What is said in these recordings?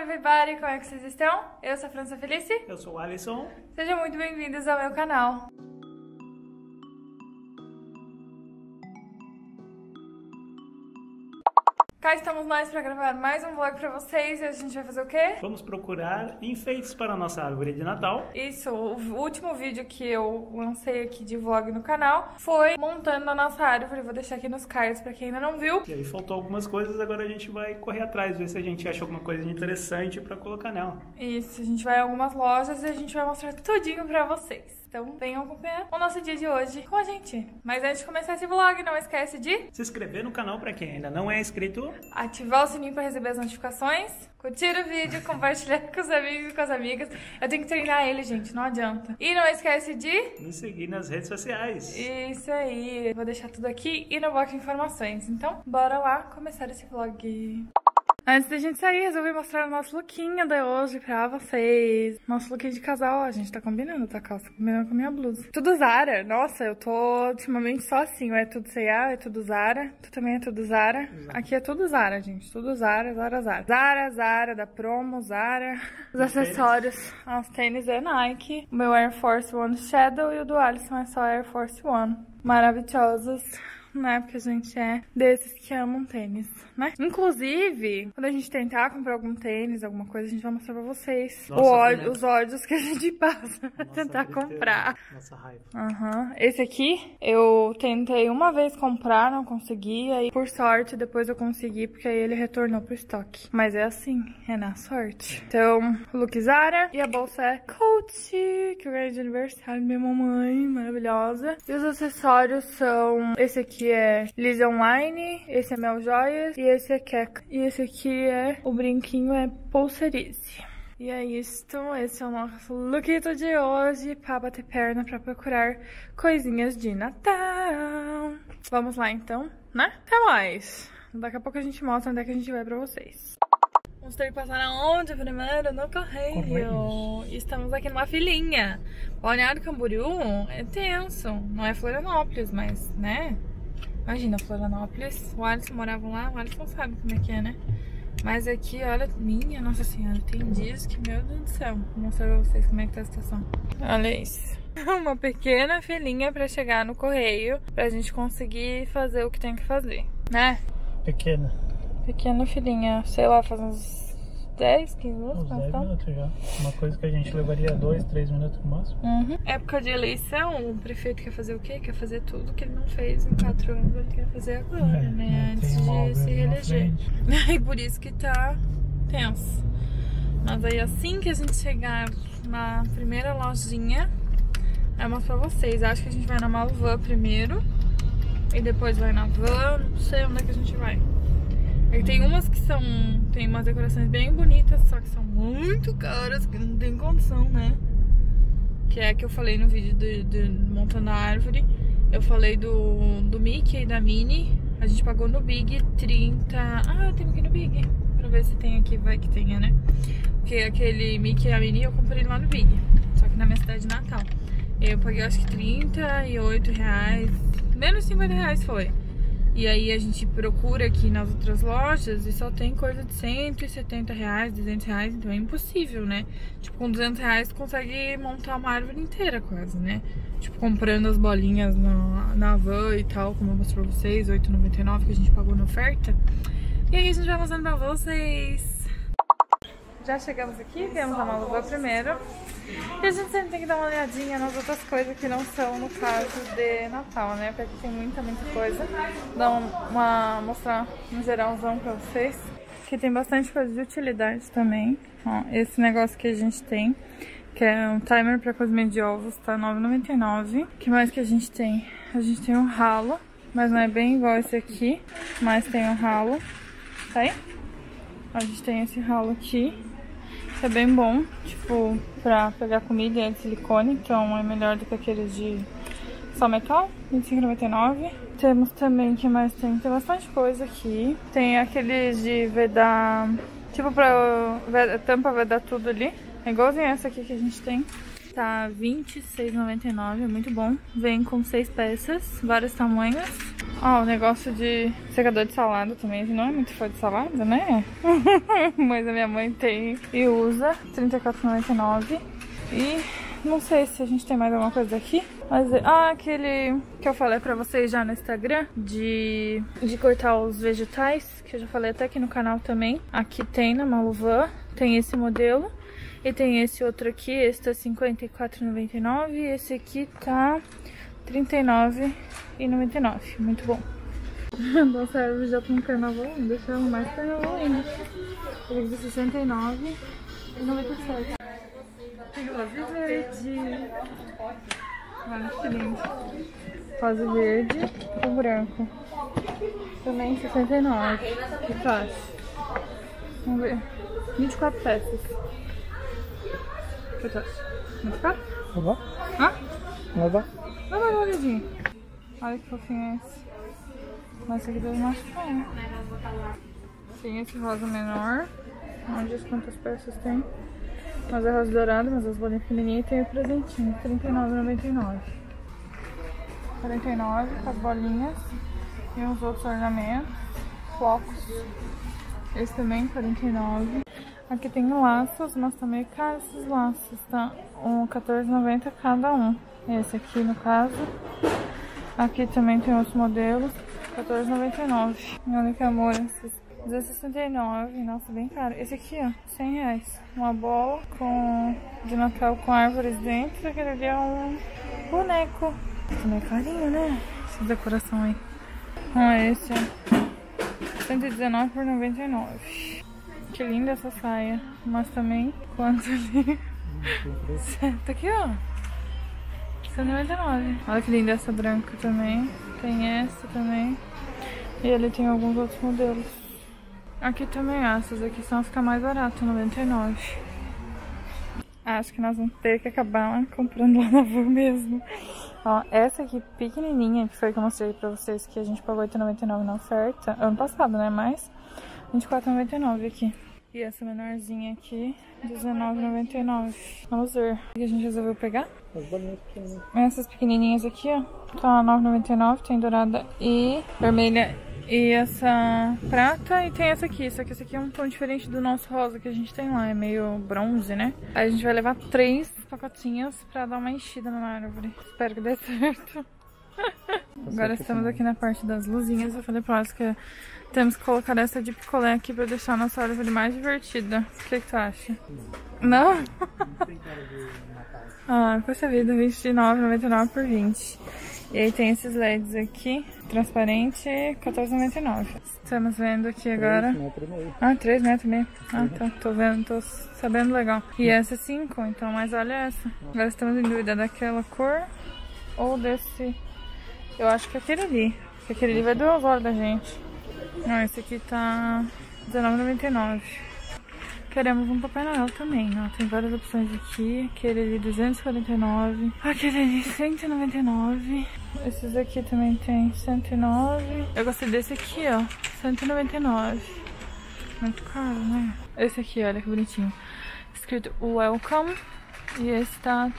everybody! Como é que vocês estão? Eu sou a França Felice. Eu sou o Alisson. Sejam muito bem-vindos ao meu canal. Cá estamos nós para gravar mais um vlog para vocês e a gente vai fazer o quê? Vamos procurar enfeites para a nossa árvore de Natal. Isso, o último vídeo que eu lancei aqui de vlog no canal foi montando a nossa árvore. Vou deixar aqui nos cards para quem ainda não viu. E aí faltou algumas coisas, agora a gente vai correr atrás, ver se a gente acha alguma coisa interessante para colocar nela. Isso, a gente vai em algumas lojas e a gente vai mostrar tudinho para vocês. Então venham acompanhar o nosso dia de hoje com a gente. Mas antes de começar esse vlog, não esquece de se inscrever no canal para quem ainda não é inscrito, ativar o sininho para receber as notificações, curtir o vídeo, compartilhar com os amigos e com as amigas. Eu tenho que treinar ele, gente, não adianta. E não esquece de nos seguir nas redes sociais. Isso aí. Vou deixar tudo aqui e no bloco de informações. Então, bora lá começar esse vlog. Antes da gente sair, resolvi mostrar o nosso lookinho de hoje pra vocês. Nosso lookinho de casal, ó, a gente tá combinando, tá, calça? Tá combinando com a minha blusa. Tudo Zara. Nossa, eu tô ultimamente só assim, é tudo C&A, é tudo Zara. Tu também é tudo Zara. Aqui é tudo Zara, gente. Tudo Zara, Zara, Zara. Zara, Zara, da promo, Zara. Os acessórios, os tênis é Nike. O meu Air Force One Shadow e o do Alisson é só Air Force One. Maravilhosos né? Porque a gente é desses que amam tênis, né? Inclusive, quando a gente tentar comprar algum tênis, alguma coisa, a gente vai mostrar pra vocês Nossa, ódio, os ódios que a gente passa pra tentar comprar. Nossa raiva. Uhum. Esse aqui, eu tentei uma vez comprar, não consegui. Aí, por sorte, depois eu consegui, porque aí ele retornou pro estoque. Mas é assim, é na sorte. É. Então, look Zara. E a bolsa é Coach, que eu ganhei de aniversário da minha mamãe, maravilhosa. E os acessórios são esse aqui aqui é Liz Online, esse é Mel Joias e esse é Keka. E esse aqui é, o brinquinho é Pulserize. E é isto, esse é o nosso lookito de hoje para bater perna para procurar coisinhas de Natal. Vamos lá então, né? Até mais! Daqui a pouco a gente mostra onde é que a gente vai pra vocês. Vamos ter que passar aonde primeiro? No correio. Estamos aqui numa filinha. Balneário Camboriú é tenso. Não é Florianópolis, mas, né? Imagina, Florianópolis, o Alisson morava lá, o Alisson sabe como é que é, né? Mas aqui, olha, minha nossa senhora, tem dias que, meu Deus do céu, vou mostrar pra vocês como é que tá a situação. Olha isso. Uma pequena filinha pra chegar no correio, pra gente conseguir fazer o que tem que fazer, né? Pequena. Pequena filinha, sei lá, faz uns 10, 15 minutos? Uns 10 tá? minutos já. Uma coisa que a gente levaria 2, 3 minutos no máximo. Uhum. Época de eleição, o prefeito quer fazer o quê? Quer fazer tudo que ele não fez em 4 anos, ele quer fazer agora, é, né? Antes de se reeleger. E por isso que tá tenso. Mas aí assim que a gente chegar na primeira lojinha, eu mostro pra vocês. Acho que a gente vai na Malvan primeiro. E depois vai na van, não sei onde é que a gente vai. Aí tem umas que são. Tem umas decorações bem bonitas, só que são muito caras, que não tem condição, né? Que é a que eu falei no vídeo de, de montando a árvore. Eu falei do, do Mickey e da Minnie. A gente pagou no Big 30. Ah, tem aqui no Big. Pra ver se tem aqui, vai que tenha, né? Porque aquele Mickey e a Minnie eu comprei lá no Big. Só que na minha cidade de Natal. Eu paguei acho que 38 reais. Menos 50 reais foi. E aí a gente procura aqui nas outras lojas e só tem coisa de 170 reais, 200 reais, então é impossível, né? Tipo, com 200 reais tu consegue montar uma árvore inteira quase, né? Tipo, comprando as bolinhas na, na van e tal, como eu mostrei pra vocês, 8,99 que a gente pagou na oferta. E aí a gente vai mostrando pra vocês. Já chegamos aqui, viemos a Maluva primeiro. E a gente sempre tem que dar uma olhadinha nas outras coisas que não são no caso de Natal, né? Porque tem muita, muita coisa. Dar uma, mostrar um geralzão pra vocês. Aqui tem bastante coisa de utilidade também. Ó, esse negócio que a gente tem, que é um timer pra cozimento de ovos, tá R$9,99. O que mais que a gente tem? A gente tem um ralo, mas não é bem igual esse aqui, mas tem um ralo. Tá aí? A gente tem esse ralo aqui é bem bom, tipo, pra pegar comida e é de silicone, então é melhor do que aqueles de só metal, R$25,99. Temos também, que mais tem? Tem bastante coisa aqui. Tem aqueles de vedar, tipo pra tampa vedar tudo ali. É igualzinho essa aqui que a gente tem. Tá R$26,99, é muito bom. Vem com seis peças, vários tamanhos. Ó, o negócio de secador de salada também. Não é muito fã de salada, né? Mas a minha mãe tem e usa. R$34,99. E não sei se a gente tem mais alguma coisa aqui. Mas, ah, aquele que eu falei pra vocês já no Instagram de, de cortar os vegetais, que eu já falei até aqui no canal também. Aqui tem na Maluvan, tem esse modelo. E tem esse outro aqui, esse tá R$54,99 e esse aqui tá R$39,99. Muito bom. Não serve já pra um carnaval ainda, eu mais carnaval ainda. Ele de R$69,97. Tem rosa verde. Olha que lindo. Rosa verde com branco. Também 69. Que faz? Vamos ver. 24 peças. Que tu Muito caro? Tá bom? Hã? Tá bom. Dá uma olhadinha. Olha que fofinho é esse. Mas esse aqui deve machucar, né? Sim, esse rosa menor. Não diz quantas peças tem. Mas é rosa dourado, mas as bolinhas pequenininhas tem o presentinho. R$39,99. 49 com as bolinhas. E uns outros ornamentos. Flocos. Esse também, 49. Aqui tem laços, mas tá meio caro esses laços, tá? Um 14,90 cada um. Esse aqui, no caso. Aqui também tem outros modelos. 14,99. Olha que amor, esses 269, nossa, bem caro. Esse aqui, ó, 100 reais. Uma bola com de Natal com árvores dentro. Aquele ali é um boneco. Também é carinho, né? Essa decoração aí. Ó, esse, ó. 119 por 99. Que linda essa saia. Mas também, quanto ali? tá aqui, ó. 199. Olha que linda essa branca também. Tem essa também. E ele tem alguns outros modelos. Aqui também, essas aqui são as que mais baratas, 99. Acho que nós vamos ter que acabar comprando lá na Vu mesmo. Ó, essa aqui pequenininha, que foi que eu mostrei pra vocês, que a gente pagou 8,99 na oferta. Ano passado, né? Mas 24,99 aqui. E essa menorzinha aqui, R$19,99. Vamos ver. O que a gente resolveu pegar? Essas pequenininhas aqui, ó. Tá R$9,99. Tem dourada e vermelha e essa prata. E tem essa aqui. Só que essa aqui é um tom diferente do nosso rosa que a gente tem lá. É meio bronze, né? Aí a gente vai levar três pacotinhos pra dar uma enchida na árvore. Espero que dê certo. Agora estamos aqui na parte das luzinhas. Eu falei pra elas que temos que colocar essa de picolé aqui pra deixar a nossa árvore mais divertida. O que, que tu acha? Não? Não? ah, poxa vida, R$29,99 por 20. E aí tem esses LEDs aqui, transparente, R$14,99. Estamos vendo aqui agora... 3 metros e meio. Ah, 3 metros e meio. Ah, tá. Tô vendo, tô sabendo legal. E essa é 5, então, mas olha essa. Agora estamos em dúvida daquela cor ou desse... Eu acho que é aquele ali. Porque aquele ali vai duas horas da gente. Não, esse aqui tá R$19,99. Queremos um Papai Noel também, ó. Tem várias opções aqui. Aquele ali, 249. Aquele ali, 199. Esses aqui também tem 109. Eu gostei desse aqui, ó. 199. Muito caro, né? Esse aqui, olha que bonitinho. Escrito Welcome. E esse tá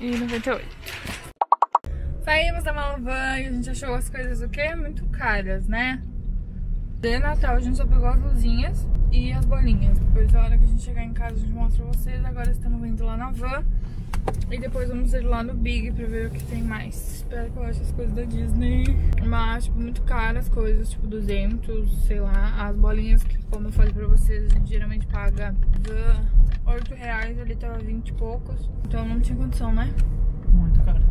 39,98. Saímos da Malavan e a gente achou as coisas o quê? Muito caras, né? De Natal a gente só pegou as luzinhas e as bolinhas. Depois a hora que a gente chegar em casa a gente mostra pra vocês. Agora estamos indo lá na van. E depois vamos ir lá no Big pra ver o que tem mais. Espero que eu ache as coisas da Disney. Mas, tipo, muito caras as coisas, tipo 200, sei lá. As bolinhas que, como eu falei pra vocês, a gente geralmente paga van 8 reais, ali tava 20 e poucos. Então não tinha condição, né? Muito caro.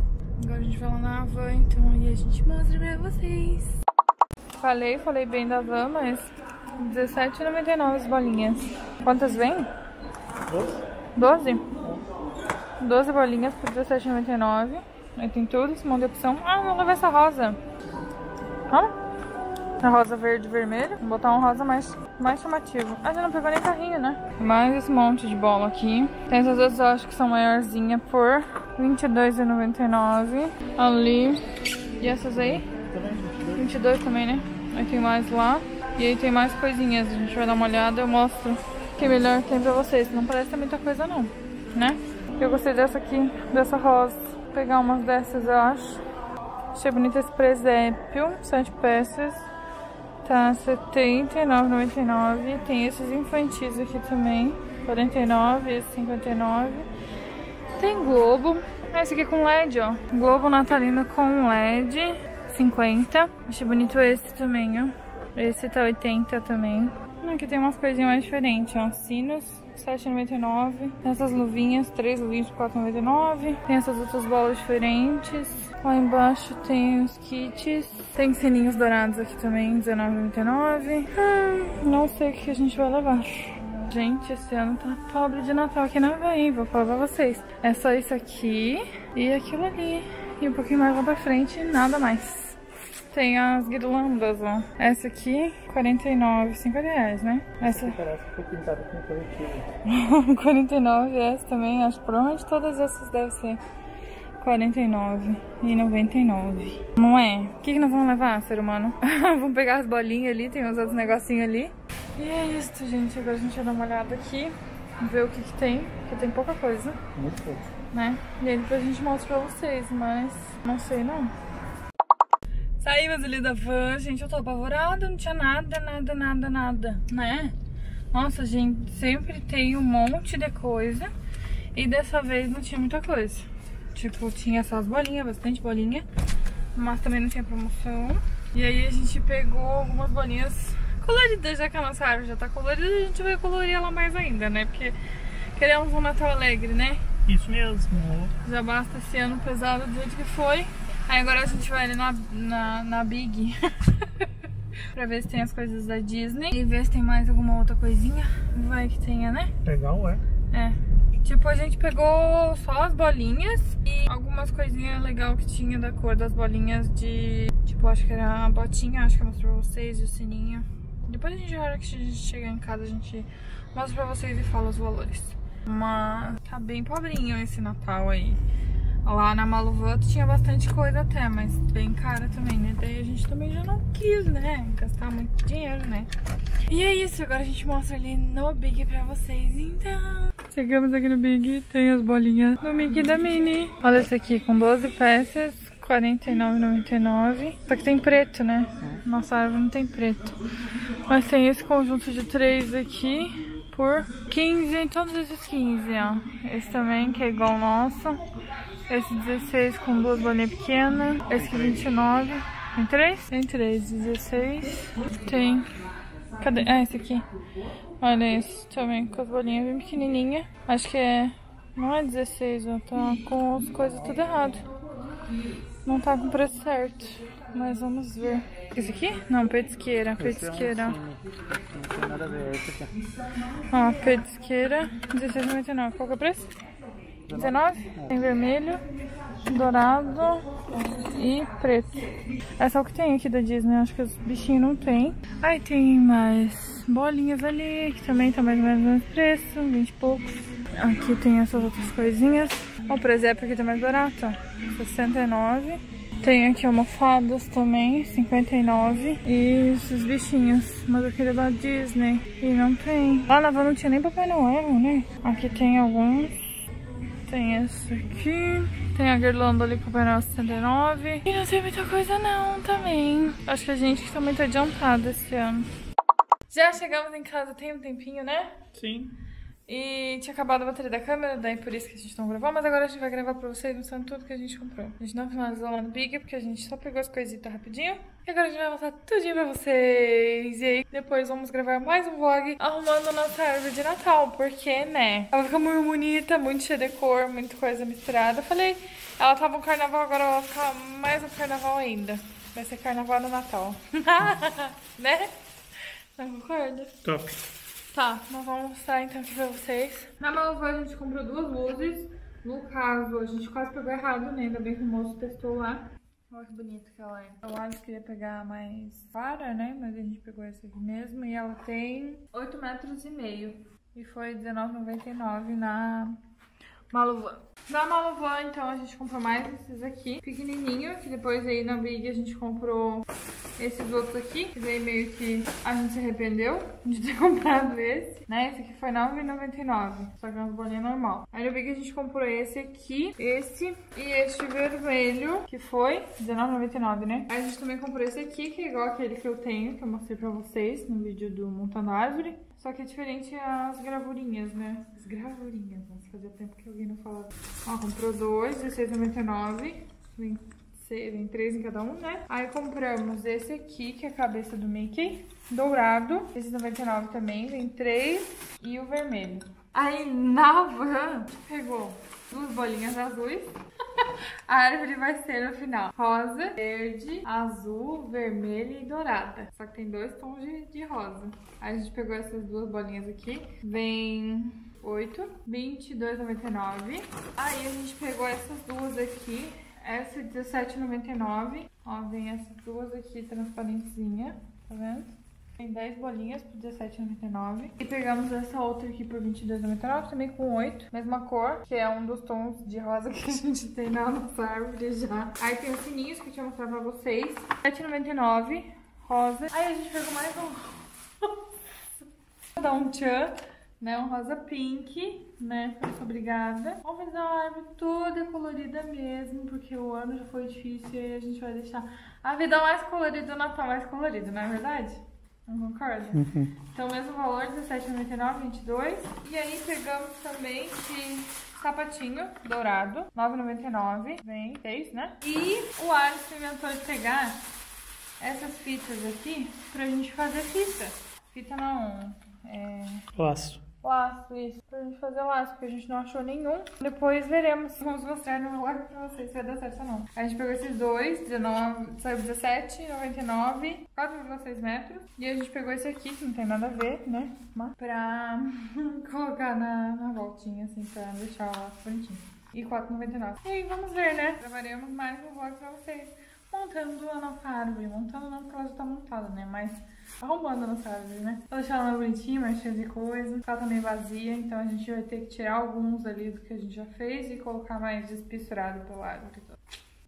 Agora a gente vai lá na van, então, e a gente mostra pra vocês. Falei, falei bem da van, mas R$17,99 as bolinhas. Quantas vem? 12? 12? 12 bolinhas por R$17,99. Aí tem tudo, esse monte de opção. Ah, vou levar essa rosa. Ó. A rosa verde e vermelho. Vou botar um rosa mais, mais chamativo. Ah, já não pegou nem carrinho, né? Mais esse monte de bola aqui. Tem essas outras, eu acho que são maiorzinhas por R$22,99. Ali. E essas aí? 22 também, né? Aí tem mais lá. E aí tem mais coisinhas. A gente vai dar uma olhada eu mostro o que melhor tem pra vocês. Não parece muita coisa não, né? Eu gostei dessa aqui, dessa rosa. pegar umas dessas, eu acho. Achei bonito esse presépio, sete peças. Tá R$ 79,99. Tem esses infantis aqui também, R$ 49, esse 59. Tem Globo. Ah, esse aqui é com LED, ó. Globo natalino com LED, 50. Achei bonito esse também, ó. Esse tá 80 também. Aqui tem umas coisinhas mais diferentes, ó. Sinos, 7,99. Tem essas luvinhas, três luvinhas por 4,99. Tem essas outras bolas diferentes. Lá embaixo tem os kits. Tem sininhos dourados aqui também, R$19,99. Hum, não sei o que a gente vai levar. Gente, esse ano tá pobre de Natal aqui na Havaí, vou falar pra vocês. É só isso aqui e aquilo ali. E um pouquinho mais lá pra frente, nada mais. Tem as guirlandas, ó. Essa aqui, 49, 50 reais, né? Essa... Parece que foi pintada com coletivo. 49 essa também, acho que provavelmente todas essas devem ser 49 e 99. Não é? O que, que nós vamos levar, ser humano? vamos pegar as bolinhas ali, tem uns outros negocinhos ali. E é isso, gente. Agora a gente vai dar uma olhada aqui, ver o que, que tem, porque tem pouca coisa. Muito pouco. Né? E aí depois a gente mostra pra vocês, mas não sei não. Saímos ali da van, gente, eu tô apavorada, não tinha nada, nada, nada, nada, né? Nossa, gente, sempre tem um monte de coisa e dessa vez não tinha muita coisa. Tipo, tinha só as bolinhas, bastante bolinha, mas também não tinha promoção. E aí a gente pegou algumas bolinhas coloridas, já que a nossa árvore já tá colorida, a gente vai colorir ela mais ainda, né? Porque queremos um Natal alegre, né? Isso mesmo. Já basta esse ano pesado do jeito que foi. Aí agora a gente vai ali na, na, na Big pra ver se tem as coisas da Disney e ver se tem mais alguma outra coisinha. Vai que tenha, né? Legal, é? É. Tipo, a gente pegou só as bolinhas e algumas coisinhas legais que tinha da cor das bolinhas de... Tipo, acho que era a botinha, acho que eu mostrei pra vocês, o sininho. Depois a gente, na hora que a gente chegar em casa, a gente mostra pra vocês e fala os valores. Mas tá bem pobrinho esse Natal aí. Lá na Maluvato tinha bastante coisa até, mas bem cara também, né? Daí a gente também já não quis, né? Gastar muito dinheiro, né? E é isso, agora a gente mostra ali no Big pra vocês, então... Chegamos aqui no Big, tem as bolinhas do Mickey da Minnie. Olha esse aqui, com 12 peças, R$ 49,99. Só que tem preto, né? Nossa árvore não tem preto. Mas tem esse conjunto de três aqui por 15, todos esses 15, ó. Esse também, que é igual ao nosso. Esse 16 com duas bolinhas pequenas. Esse aqui 29. Tem três? Tem três. 16. Tem. Cadê? Ah, esse aqui. Olha esse também com as bolinhas bem pequenininhas. Acho que é. Não é 16, ó. Tá com as coisas tudo errado. Não tá com o preço certo. Mas vamos ver. Esse aqui? Não, petisqueira. Petisqueira. Não tem nada a ver, esse aqui. Ó, petisqueira. 16,99. Qual que é o preço? 19? Tem vermelho, dourado e preto. É só o que tem aqui da Disney, acho que os bichinhos não tem. Aí tem mais bolinhas ali, que também tá mais ou menos o mesmo preço, 20 e poucos. Aqui tem essas outras coisinhas. O presépio aqui tá mais barato, ó, 69. Tem aqui almofadas também, 59. E esses bichinhos, mas aquele é da Disney. E não tem. Lá na van não tinha nem Papai Noel, né? Aqui tem alguns. Tem esse aqui. Tem a guirlanda ali pro painel 69. E não tem muita coisa não também. Acho que a gente tá muito adiantado esse ano. Já chegamos em casa tem um tempinho, né? Sim. E tinha acabado a bateria da câmera, daí por isso que a gente não gravou, mas agora a gente vai gravar pra vocês mostrando tudo que a gente comprou. A gente não finalizou lá no Big, porque a gente só pegou as coisitas rapidinho. E agora a gente vai mostrar tudinho pra vocês. E aí depois vamos gravar mais um vlog arrumando a nossa árvore de Natal, porque, né, ela fica muito bonita, muito cheia de cor, muita coisa misturada. Eu falei, ela tava um carnaval, agora ela vai ficar mais um carnaval ainda. Vai ser carnaval no Natal. né? Não concorda? Top. Tá, nós vamos mostrar então aqui pra vocês. Na Malva a gente comprou duas luzes. No caso, a gente quase pegou errado, né? Ainda bem que o moço testou lá. Olha que bonita que ela é. Eu acho que queria pegar mais clara, né? Mas a gente pegou essa aqui mesmo. E ela tem 8 metros e meio. E foi R$19,99 na Maluvan. Na Maluvan, então, a gente comprou mais esses aqui, pequenininho, que depois aí na Big a gente comprou esses outros aqui, que daí meio que a gente se arrependeu de ter comprado esse, né? Esse aqui foi R$9,99, só que é uma bolinha normal. Aí no Big a gente comprou esse aqui, esse e este vermelho, que foi R$19,99, né? Aí a gente também comprou esse aqui, que é igual aquele que eu tenho, que eu mostrei pra vocês no vídeo do Montando Árvore. Só que é diferente as gravurinhas, né? As gravurinhas. Nossa, fazia tempo que alguém não falava. Ó, comprou dois, R$16,99. Vem, vem três em cada um, né? Aí compramos esse aqui, que é a cabeça do Mickey. Dourado. Esse 99 também. Vem três. E o vermelho. Aí na van, pegou duas bolinhas azuis. A árvore vai ser no final rosa, verde, azul, vermelho e dourada. Só que tem dois tons de, de rosa. Aí a gente pegou essas duas bolinhas aqui. Vem 8, 22,99. Aí a gente pegou essas duas aqui. Essa 17,99. Ó, vem essas duas aqui transparentezinha, tá vendo? Tem 10 bolinhas por R$17,99. E pegamos essa outra aqui por R$22,99, também com 8. Mesma cor, que é um dos tons de rosa que a gente tem na nossa árvore já. Aí tem os sininhos que eu tinha mostrado pra vocês. R$7,99, rosa. Aí a gente pegou mais um... Dá um tchan, né? Um rosa pink, né? Muito obrigada. Vamos fazer uma árvore toda colorida mesmo, porque o ano já foi difícil e a gente vai deixar a vida mais colorida, o Natal mais colorido, não é verdade? Não concorda? Uhum. Então, mesmo valor, R$17,99, 22. E aí, pegamos também esse sapatinho dourado, 9,99. Vem, fez, né? E o Alisson inventou de pegar essas fitas aqui pra gente fazer fita. Fita não, é... Laço laço, isso, pra gente fazer laço, porque a gente não achou nenhum. Depois veremos, vamos mostrar no live pra vocês se vai dar certo ou não. A gente pegou esses dois, 19, saiu 17,99, 4,6 metros. E a gente pegou esse aqui, que não tem nada a ver, né? Mas pra colocar na, na voltinha, assim, pra deixar o laço bonitinho. E 4,99. E aí, vamos ver, né? Gravaremos mais um vlog pra vocês. Montando a nossa árvore. Montando não, porque ela já tá montada, né? Mas arrumando a nossa árvore, né? Vou deixar ela mais bonitinha, mais cheia de coisa. Ela tá meio vazia, então a gente vai ter que tirar alguns ali do que a gente já fez e colocar mais despisturado pela árvore toda.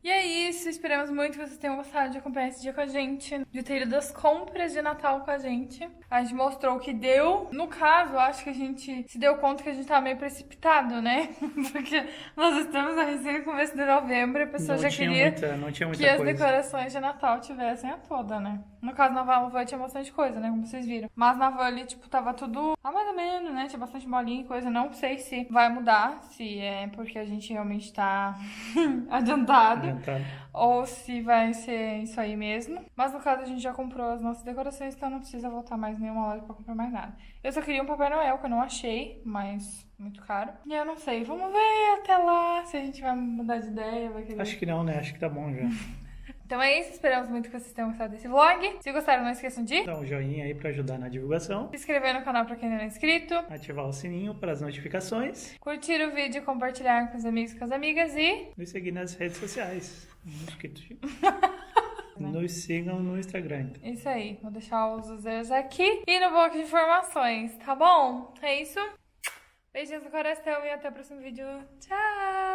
E é isso, esperamos muito que vocês tenham gostado de acompanhar esse dia com a gente, de ter ido das compras de Natal com a gente. A gente mostrou o que deu. No caso, acho que a gente se deu conta que a gente tava meio precipitado, né? Porque nós estamos a recém começo de novembro e a pessoa não já queria muita, não tinha muita que coisa. as decorações de Natal tivessem a toda, né? No caso, na Van tinha bastante coisa, né? Como vocês viram. Mas na ali, tipo, tava tudo a mais ou menos, né? Tinha bastante bolinha e coisa. Não sei se vai mudar, se é porque a gente realmente tá adiantado. Adiantado. Ou se vai ser isso aí mesmo. Mas no caso, a gente já comprou as nossas decorações, então não precisa voltar mais nenhuma loja pra comprar mais nada. Eu só queria um Papai Noel, que eu não achei, mas muito caro. E eu não sei, vamos ver até lá se a gente vai mudar de ideia, vai querer... Acho que não, né? Acho que tá bom já. Então é isso, esperamos muito que vocês tenham gostado desse vlog. Se gostaram, não esqueçam de Dá um joinha aí pra ajudar na divulgação. se inscrever no canal pra quem não é inscrito, Ativar o sininho para as notificações. curtir o vídeo, compartilhar com os amigos e com as amigas e Nos seguir nas redes sociais. Nos sigam no Instagram. isso aí. Vou deixar os users aqui e no bloco de informações, tá bom? É isso. Beijinhos no coração e até o próximo vídeo. Tchau!